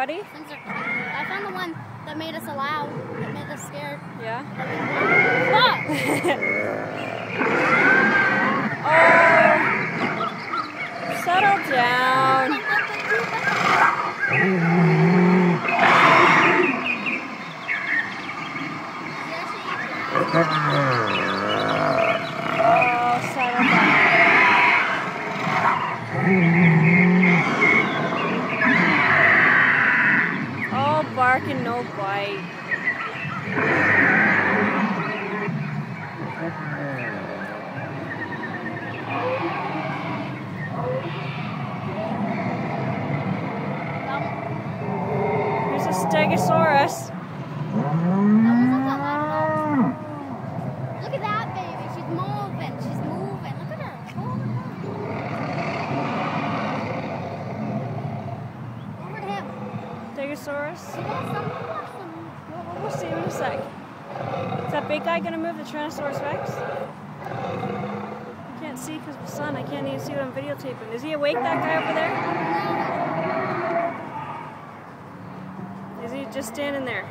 buddy? Things are cute. I found the one that made us loud, that made us scared. Yeah. Oh. Settle down. Oh, settle down. And no bite. Um, Here's a stegosaurus. Stegosaurus. She wants some. She wants some. We'll, we'll see in a sec. Is that big guy gonna move the Tyrannosaurus Rex? I can't see because of the sun. I can't even see what I'm videotaping. Is he awake, that guy over there? Is he just standing there?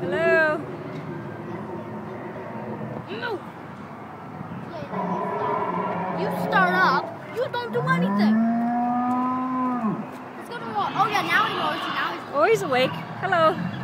Hello? No. You start up. You don't do anything. Let's go to the wall. Oh yeah, now. Oh, he's awake. Hello.